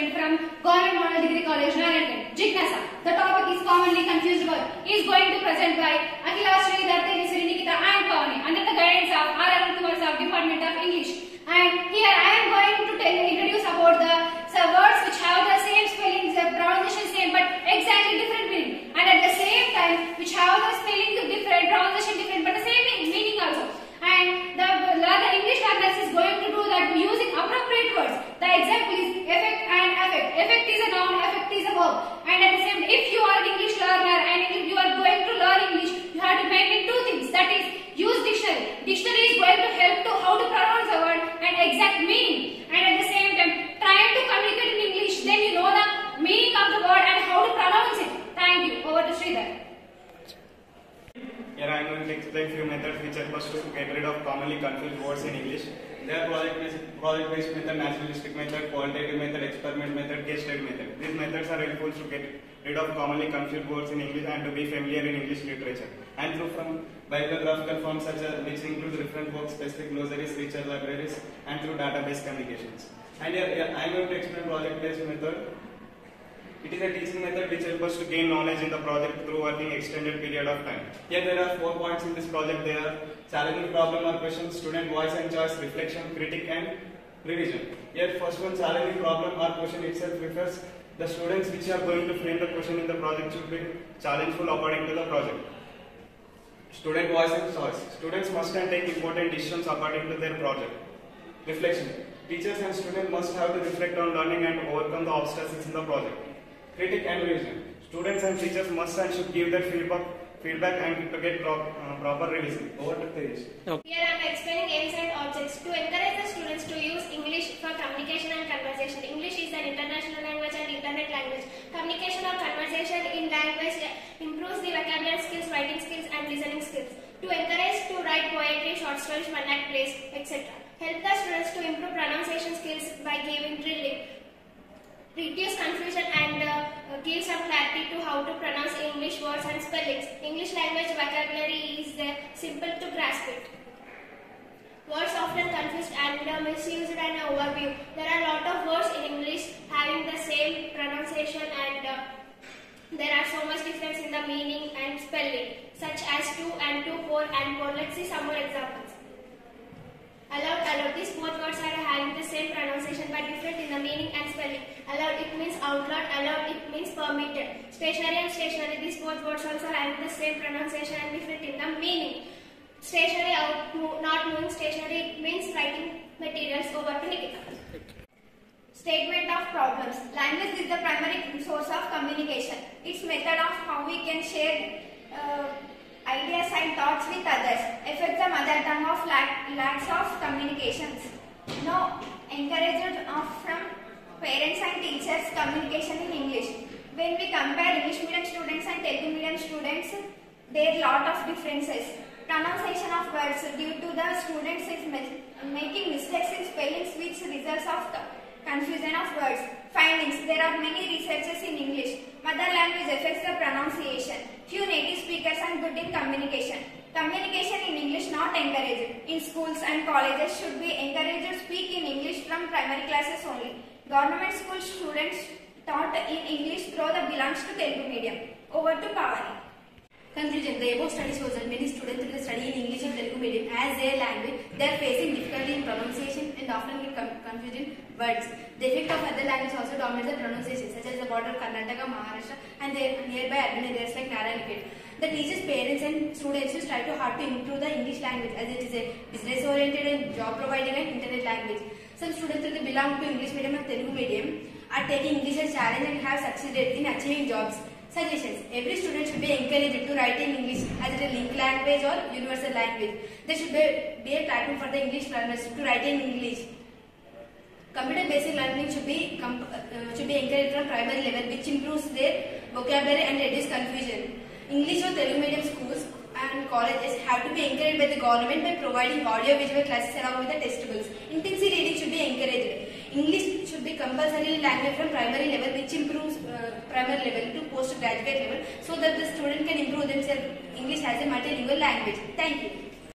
student from Government Model Degree College, Narayan. Jignasa. The topic is commonly confused word. Is going to present by Akila Sridhar, Tenisri, Nikita and Pavani under the guidance of R. Arun Kumar Department of English. And here I am going to tell, introduce about the some words which have the same spelling, the pronunciation same but exactly different meaning. And at the same time which have the spelling different, pronunciation different but the same meaning, also. And the, the English learners is going to do that using appropriate words. The example is effect and affect. Effect is a noun, affect is a verb. And at the same if you are an English learner and if you are going to learn English, you have to maintain two things. That is use dictionary. Dictionary is going to help to how to pronounce a word and exact meaning. And at the same time, trying to communicate in English, then you know the meaning of the word and how to pronounce it. Thank you. Over to Sridhar. Here I am going to explain few methods which help us to get rid of commonly confused words in English. They are project-based project method, naturalistic method, qualitative method, experiment method, case study method. These methods are helpful to get rid of commonly confused words in English and to be familiar in English literature. And through from bibliographical forms such as which include different books, specific glossaries, research libraries, and through database communications. And here I am going to explain project-based method it is a teaching method which helps us to gain knowledge in the project through working extended period of time. Here there are four points in this project. They are challenging problem or question, student voice and choice, reflection, critic and revision. Here first one challenging problem or question itself refers the students which are going to frame the question in the project should be challengeful according to the project. Student voice and choice. Students must take important decisions according to their project. Reflection. Teachers and students must have to reflect on learning and overcome the obstacles in the project critic and revision. Students and teachers must and should give their feedback, feedback and to get pro, uh, proper revision. Over to Tejas. Here I am explaining aims and objects to encourage the students to use English for communication and conversation. English is an international language and internet language. Communication or conversation in language improves the vocabulary skills, writing skills and listening skills. To encourage to write poetry, short stories, one-act plays, etc. Help the students to improve pronunciation skills by giving drilling reduce confusion and uh, give some clarity to how to pronounce English words and spellings. English language vocabulary is uh, simple to grasp it. Words often confused and uh, misused and overview. There are a lot of words in English having the same pronunciation and uh, there are so much difference in the meaning and spelling such as to and to, for and for. Let's see some more examples. Allowed, allowed. These both words are having the same pronunciation but different in the meaning and spelling. Allowed, it means outlawed. Aloud, it means permitted. Stationary and stationery. These both words also having the same pronunciation and different in the meaning. Stationary, out, not moving. Stationery, it means writing materials. Over to Nikita. Statement of problems. Language is the primary source of communication. Its method of how we can share uh, ideas and thoughts with others affects the mother tongue of lack, lacks of communications. No encouragement of from parents and teachers communication in English. When we compare English medium students and Telugu medium students, there are lot of differences. Pronunciation of words due to the students is making mistakes in spellings which results of confusion of words. Findings. There are many researches in English. Mother language affects the pronunciation. Few native speakers are good in communication. Communication in English not encouraged. In schools and colleges should be encouraged to speak in English from primary classes only. Government school students taught in English though the belongs to Telugu medium. Over to Pavani. Conclusion The above study shows that many students will study in English and Telugu medium as their language. They are facing difficulty in pronunciation and often get confused in words. The effect of other languages also dominates the pronunciation, such as the border Karnataka, Maharashtra, and their nearby urban areas like Narayanpet. The teachers, parents, and students should try to hard to improve the English language as it is a business-oriented and job-providing and internet language. Some students who belong to English medium and Telugu medium are taking English as challenge and have succeeded in achieving jobs. Suggestions. Every student should be encouraged to write in English as a link language or universal language. There should be, be a platform for the English learners to write in English. Computer basic learning should be com- uh, should be encouraged from primary level, which improves their vocabulary and reduces confusion. English or Telugu medium schools and colleges have to be encouraged by the government by providing audio visual classes along with the textbooks. Intensive reading should be encouraged. English should be compulsory language from primary level, which improves uh, primary level to postgraduate level, so that the student can improve themselves English as a multilingual language. Thank you.